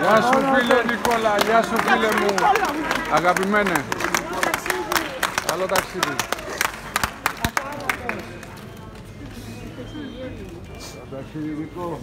Γεια σου φίλε Νικόλα, γεια σου φίλε μου. Αγαπημένε. Καλό ταξίδι. Καλό ταξίδι Νικό.